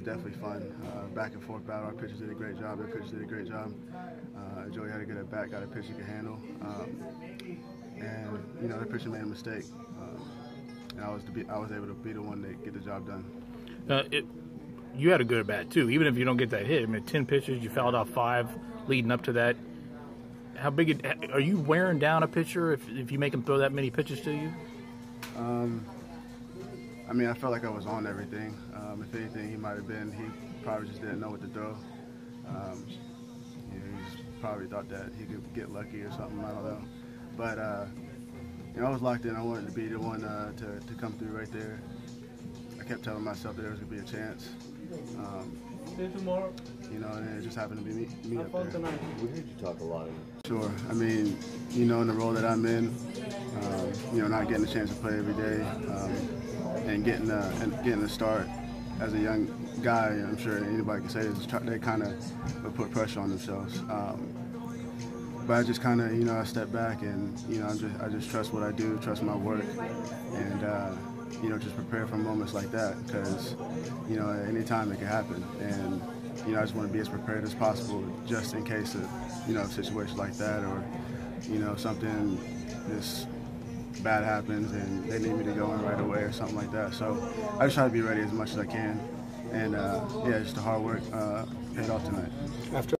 was definitely fun. Uh, back and forth battle. Our pitchers did a great job. Their pitchers did a great job. Uh, Joey had a good at bat, got a pitch he could handle. Um, and you know, the pitcher made a mistake, um, and I was to be, I was able to be the one to get the job done. Uh, it, you had a good at bat too, even if you don't get that hit. I mean, ten pitches, you fouled off five leading up to that. How big it, are you wearing down a pitcher if, if you make him throw that many pitches to you? Um, I mean, I felt like I was on everything. Um, if anything, he might have been. He probably just didn't know what to throw. Um, you know, he just probably thought that he could get lucky or something. I don't know. But uh, you know, I was locked in. I wanted to be the one uh, to, to come through right there. I kept telling myself that there was gonna be a chance. Um, See you tomorrow. you know, and it just happened to be me, me up there. tonight. We heard you talk a lot. Sure. I mean, you know, in the role that I'm in, you know, not getting a chance to play every day, um, and getting a, and getting a start as a young guy, I'm sure anybody can say this. They kind of put pressure on themselves. Um, but I just kind of, you know, I step back and, you know, I just, I just trust what I do, trust my work, and, uh, you know, just prepare for moments like that because, you know, any time it can happen. And, you know, I just want to be as prepared as possible just in case of, you know, situations like that or, you know, something this bad happens and they need me to go in right away or something like that. So I just try to be ready as much as I can. And, uh, yeah, just the hard work uh, paid off tonight. After